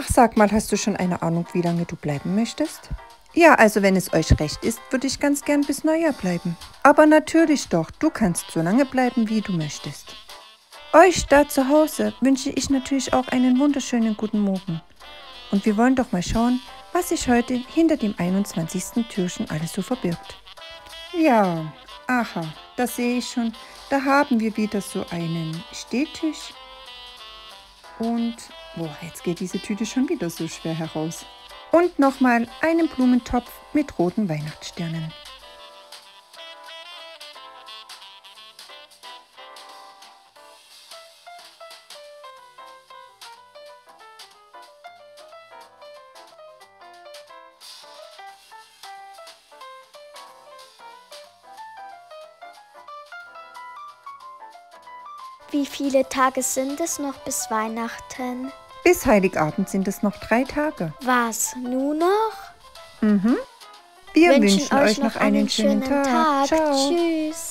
Ach, sag mal, hast du schon eine Ahnung, wie lange du bleiben möchtest? Ja, also wenn es euch recht ist, würde ich ganz gern bis Neujahr bleiben. Aber natürlich doch, du kannst so lange bleiben, wie du möchtest. Euch da zu Hause wünsche ich natürlich auch einen wunderschönen guten Morgen. Und wir wollen doch mal schauen, was sich heute hinter dem 21. Türchen alles so verbirgt. Ja, aha, das sehe ich schon. Da haben wir wieder so einen Stehtisch. Und, boah, jetzt geht diese Tüte schon wieder so schwer heraus. Und nochmal einen Blumentopf mit roten Weihnachtssternen. Wie viele Tage sind es noch bis Weihnachten? Bis Heiligabend sind es noch drei Tage. Was, nur noch? Mhm. Wir Wünschen wünschen, euch noch einen, schönen, Tag. Tag. Ciao. Tschüss.